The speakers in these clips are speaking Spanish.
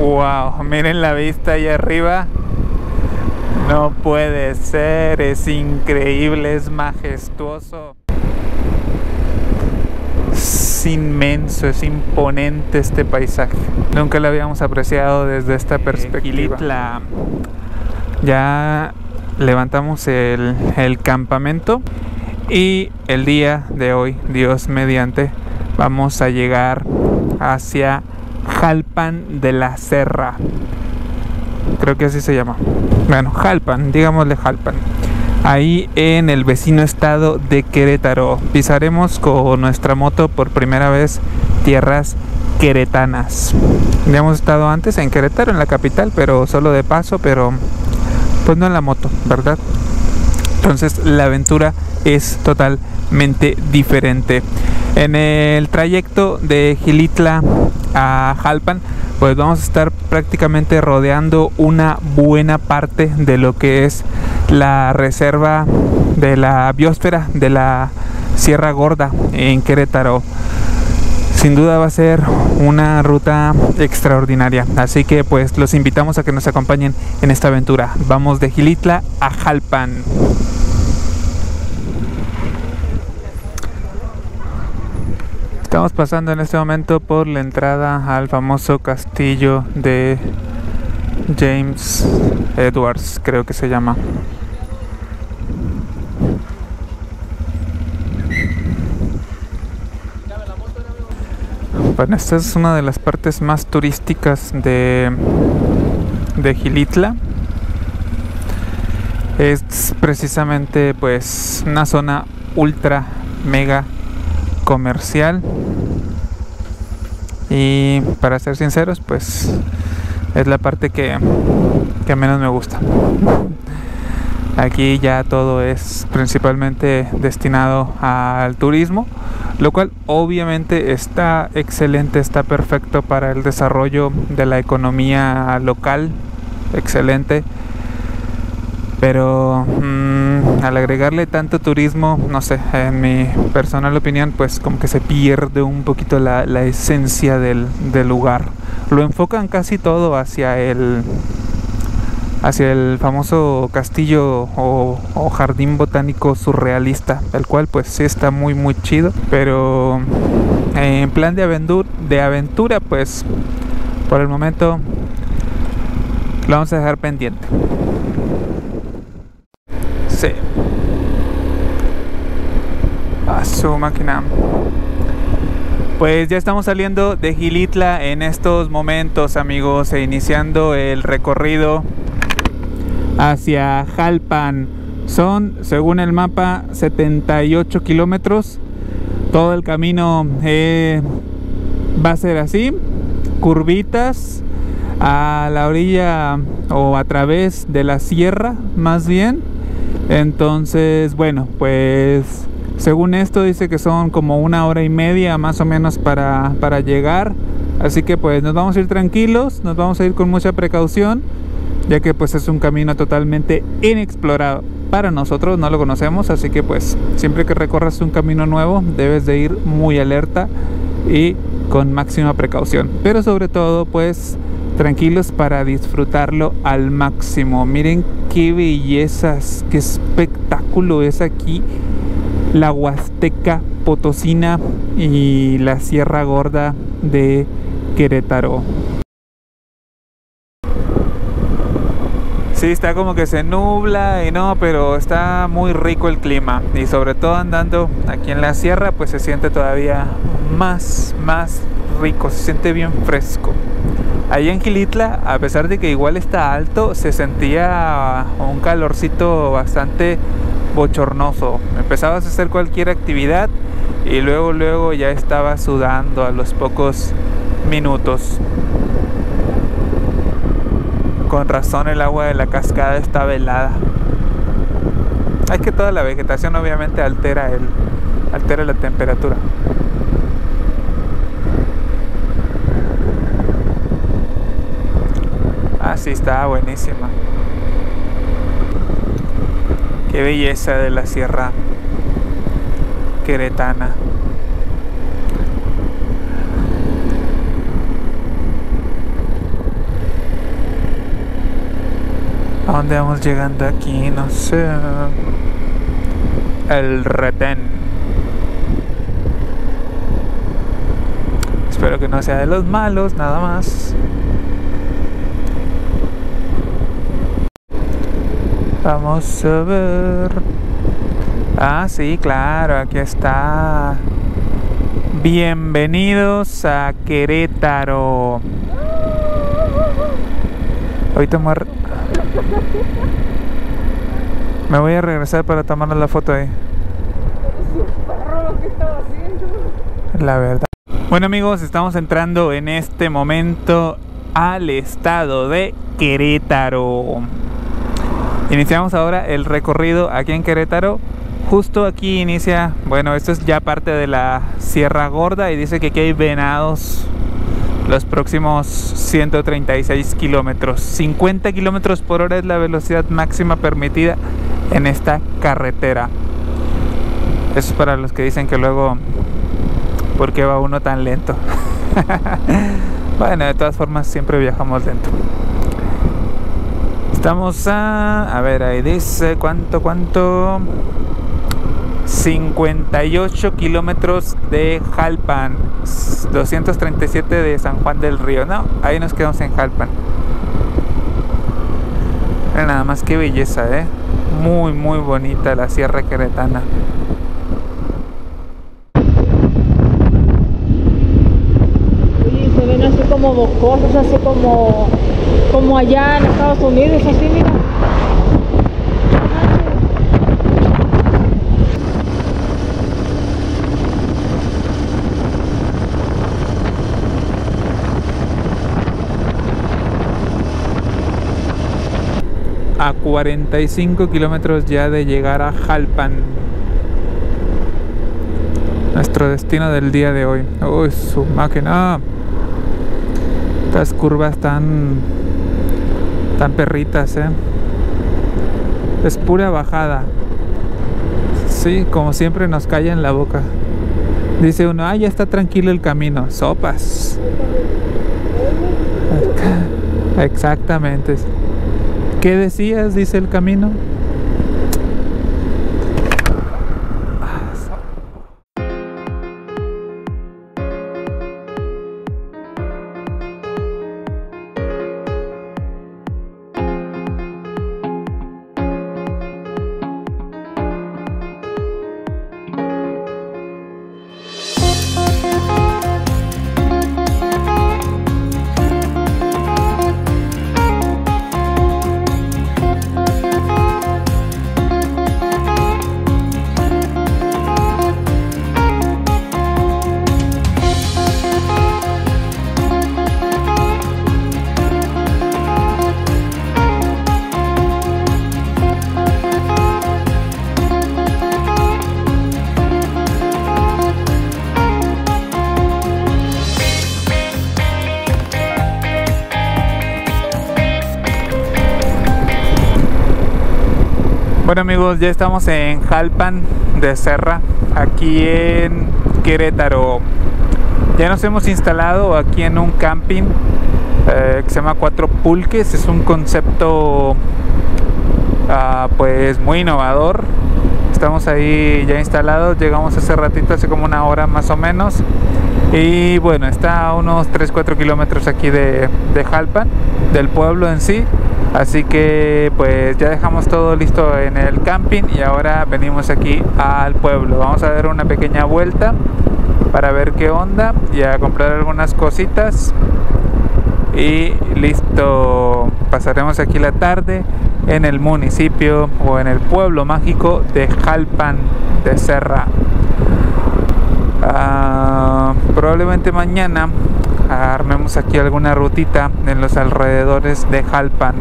Wow, miren la vista ahí arriba. No puede ser, es increíble, es majestuoso. Es inmenso, es imponente este paisaje. Nunca lo habíamos apreciado desde esta perspectiva. Ya levantamos el, el campamento y el día de hoy, Dios mediante, vamos a llegar hacia Jalpan de la Serra. Creo que así se llama. Bueno, Jalpan, digámosle Jalpan. Ahí en el vecino estado de Querétaro. Pisaremos con nuestra moto por primera vez tierras queretanas. Ya hemos estado antes en Querétaro, en la capital, pero solo de paso, pero pues no en la moto, ¿verdad? Entonces la aventura es totalmente diferente. En el trayecto de Gilitla a Jalpan, pues vamos a estar prácticamente rodeando una buena parte de lo que es la reserva de la biosfera de la Sierra Gorda en Querétaro. Sin duda va a ser una ruta extraordinaria, así que pues los invitamos a que nos acompañen en esta aventura. Vamos de Gilitla a Jalpan. Estamos pasando en este momento por la entrada al famoso castillo de James Edwards, creo que se llama. Bueno, esta es una de las partes más turísticas de, de Gilitla. Es precisamente pues una zona ultra mega comercial. Y para ser sinceros pues es la parte que, que menos me gusta. Aquí ya todo es principalmente destinado al turismo lo cual obviamente está excelente está perfecto para el desarrollo de la economía local excelente. Pero mmm, al agregarle tanto turismo, no sé, en mi personal opinión, pues como que se pierde un poquito la, esencia del, lugar. Lo enfocan casi todo hacia el hacia el famoso castillo o, jardín botánico surrealista, el cual pues sí está muy muy chido, pero en plan de aventura, de aventura pues por el momento lo vamos a dejar pendiente. A su máquina. Pues ya estamos saliendo de Gilitla en estos momentos, amigos, e iniciando el recorrido hacia Jalpan. Son, según el mapa, 78 kilómetros. Todo el camino eh, va a ser así, curvitas a la orilla o a través de la sierra, más bien entonces, bueno, pues según esto dice que son como una hora y media más o menos para, para llegar. Así que pues nos vamos a ir tranquilos, nos vamos a ir con mucha precaución, ya que pues es un camino totalmente inexplorado. Para nosotros no lo conocemos, así que pues siempre que recorras un camino nuevo debes de ir muy alerta y con máxima precaución. Pero sobre todo pues tranquilos para disfrutarlo al máximo. Miren qué bellezas, qué espectáculo es aquí la Huasteca Potosina y la Sierra Gorda de Querétaro. Sí, está como que se nubla y no, pero está muy rico el clima y sobre todo andando aquí en la sierra pues se siente todavía más, más rico, se siente bien fresco. Ahí en Gilitla, a pesar de que igual está alto, se sentía un calorcito bastante bochornoso. Empezabas a hacer cualquier actividad y luego luego ya estaba sudando a los pocos minutos. Con razón el agua de la cascada estaba helada. Es que toda la vegetación obviamente altera el altera la temperatura. Ah, sí, estaba buenísima. Qué belleza de la sierra queretana. ¿A dónde vamos llegando aquí? No sé. El retén. Espero que no sea de los malos, nada más. Vamos a ver. Ah, sí, claro, aquí está. Bienvenidos a Querétaro. Ahorita me, me voy a regresar para tomar la foto ahí. La verdad. Bueno amigos, estamos entrando en este momento al estado de Querétaro. Iniciamos ahora el recorrido aquí en Querétaro. Justo aquí inicia, bueno, esto es ya parte de la Sierra Gorda y dice que aquí hay venados los próximos 136 kilómetros. 50 kilómetros por hora es la velocidad máxima permitida en esta carretera. Eso es para los que dicen que luego, ¿por qué va uno tan lento? bueno, de todas formas siempre viajamos lento. Estamos a... A ver, ahí dice cuánto, cuánto... 58 kilómetros de Jalpan, 237 de San Juan del Río. No, ahí nos quedamos en Jalpan. nada más que belleza, ¿eh? Muy, muy bonita la Sierra Queretana. Oye, se ven así como boscosos, así como como allá en Estados Unidos, así mira. A 45 kilómetros ya de llegar a Jalpan. Nuestro destino del día de hoy. Uy, su máquina. Estas curvas tan están perritas, ¿eh? Es pura bajada. Sí, como siempre nos calla en la boca. Dice uno, ah, ya está tranquilo el camino. Sopas. Exactamente. ¿Qué decías? Dice el camino. Bueno amigos, ya estamos en Jalpan de Serra, aquí en Querétaro. Ya nos hemos instalado aquí en un camping eh, que se llama Cuatro Pulques. Es un concepto uh, pues muy innovador. Estamos ahí ya instalados, llegamos hace ratito, hace como una hora más o menos. Y bueno, está a unos 3-4 kilómetros aquí de Jalpan, del pueblo en sí. Así que pues ya dejamos todo listo en el camping y ahora venimos aquí al pueblo. Vamos a dar una pequeña vuelta para ver qué onda y a comprar algunas cositas. Y listo, pasaremos aquí la tarde en el municipio o en el pueblo mágico de Jalpan de Serra. Uh, probablemente mañana armemos aquí alguna rutita en los alrededores de Jalpan.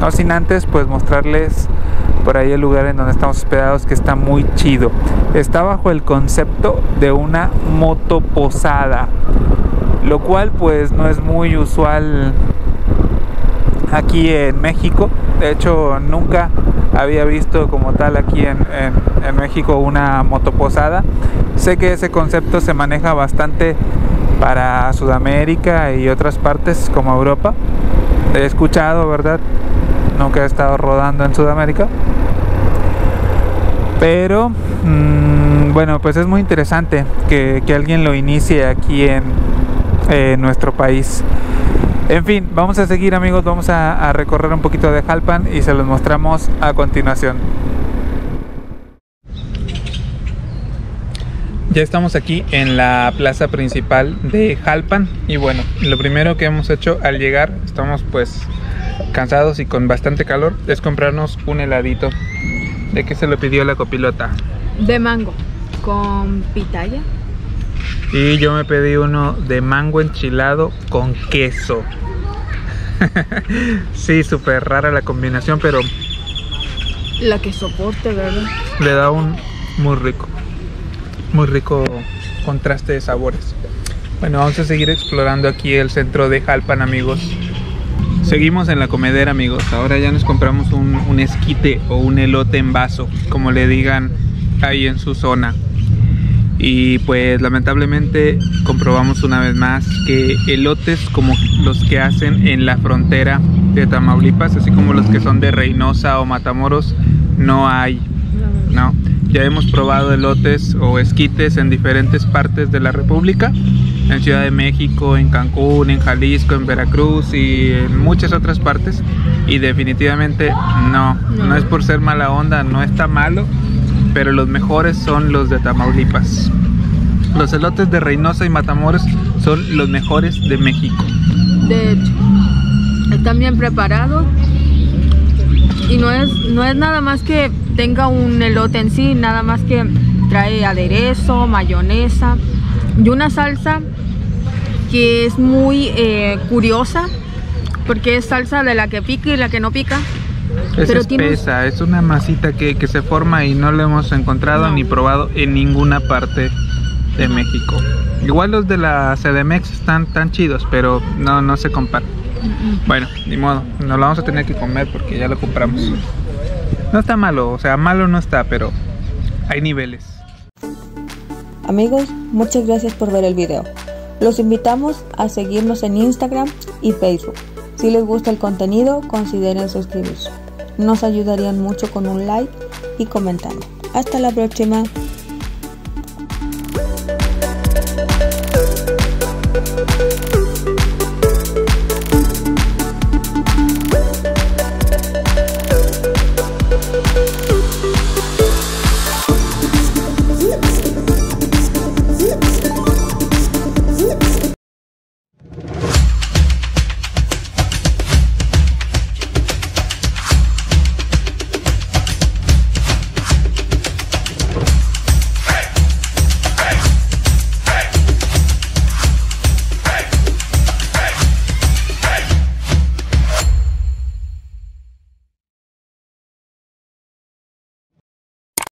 No sin antes pues mostrarles por ahí el lugar en donde estamos hospedados que está muy chido. Está bajo el concepto de una motoposada, lo cual pues no es muy usual aquí en México. De hecho nunca había visto como tal aquí en, en, en México una motoposada. Sé que ese concepto se maneja bastante para Sudamérica y otras partes como Europa. He escuchado, ¿verdad? nunca he estado rodando en Sudamérica. Pero mm, bueno, pues es muy interesante que, alguien lo inicie aquí en nuestro país. En fin, vamos a seguir amigos, vamos a, recorrer un poquito de Jalpan y se los mostramos a continuación. Ya estamos aquí en la plaza principal de Jalpan y bueno, lo primero que hemos hecho al llegar, estamos pues cansados y con bastante calor, es comprarnos un heladito. ¿De qué se lo pidió la copilota? De mango, con pitaya. Y yo me pedí uno de mango enchilado con queso. sí, súper rara la combinación, pero... La que soporte, ¿verdad? Le da un muy rico, muy rico contraste de sabores. Bueno, vamos a seguir explorando aquí el centro de Jalpan, amigos. Seguimos en la comedera, amigos. Ahora ya nos compramos un, un esquite o un elote en vaso, como le digan ahí en su zona y pues lamentablemente comprobamos una vez más que elotes como los que hacen en la frontera de Tamaulipas, así como los que son de Reynosa o Matamoros, no hay. No, ya hemos probado elotes o esquites en diferentes partes de la República, en Ciudad de México, en Cancún, en Jalisco, en Veracruz y en muchas otras partes y definitivamente no, no es por ser mala onda, no está malo, pero los mejores son los de Tamaulipas. Los elotes de Reynosa y Matamoros son los mejores de México. De hecho, están bien preparados y no es, no es nada más que tenga un elote en sí, nada más que trae aderezo, mayonesa y una salsa que es muy eh, curiosa porque es salsa de la que pica y la que no pica es espesa, es una masita que, se forma y no lo hemos encontrado ni probado en ninguna parte de México. Igual los de la CDMX están tan chidos, pero no, no se comparan. Bueno, ni modo, nos lo vamos a tener que comer porque ya lo compramos. No está malo, o sea, malo no está, pero hay niveles. Amigos, muchas gracias por ver el video. Los invitamos a seguirnos en Instagram y Facebook. Si les gusta el contenido, consideren suscribirse. Nos ayudarían mucho con un like y comentando. Hasta la próxima.